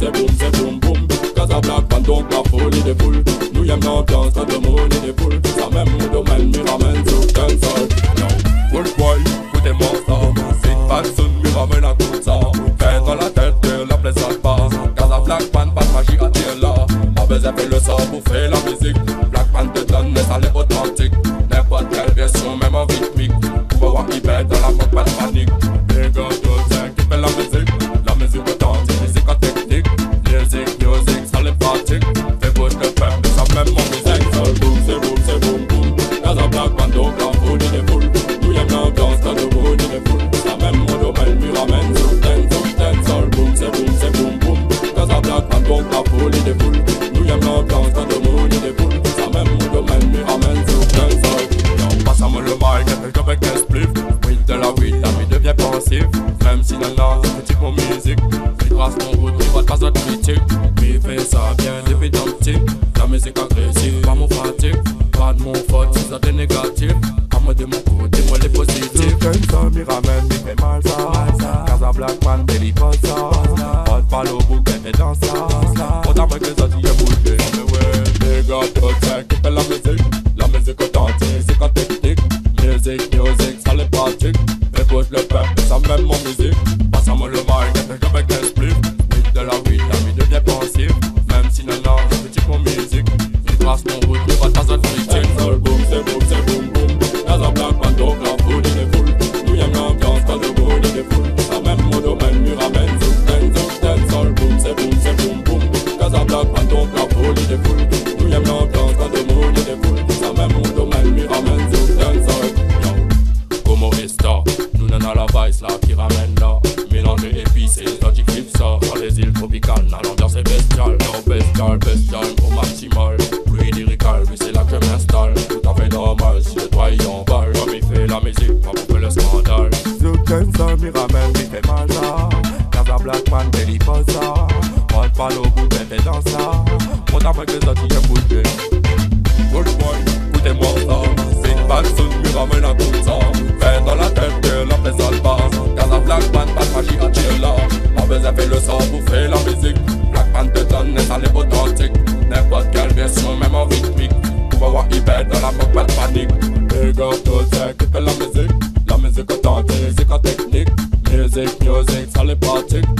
c'est boom, c'est boom boom Dans un black band, donc la foule il est full Nous aime l'ambiance le il est full Ça même mon domaine me ramène sur Dancehall Worldwide, écoutez-moi ça me ramène à tout ça Fait dans la tête de la plaisante passe black band, pas de magie à dire là Pas besoin de le sang pour faire la musique Black band te donne mais ça l'est authentique N'importe quelle version, même en rythmique Pour voir qui bête dans la mode, pas de panique Il trace mon route, il va pas Mais il fait ça bien depuis tant petit La musique agressive, pas mon fatigue. Pas de mon faute, si ça t'est négatif. À moi de mon côté, moi les positifs. Quand ça m'y ramène, m'y fait mal ça. Casa Black Man, Belly pas ça. Pas de bout, qu'elle fait dans ça. Autant que ça t'y est bouger Mais ouais, les gars, tout ça qui fait la musique. La musique authentique, c'est en technique. Musique, musique, ça les pratique. Écoute le peuple, ça même mon musique vice là qui ramène là. Mélange épicé, tu kiffes ça Dans les îles tropicales, l'ambiance est bestiale. Non bestial, bestial au maximal. Plus lyrical, mais c'est là que je m'installe. Tout à fait normal, si le toit y en balle. Comme il fait la musique, pas pour le scandale. Quand ça m'y ramène, m'y fait mal ça. Casa Black Man, Belly pas ça. Pas au bout, qu'elle fait dans ça. Autant moi que ça t'y aime bouger Worldwide, écoutez-moi ça technique Musique,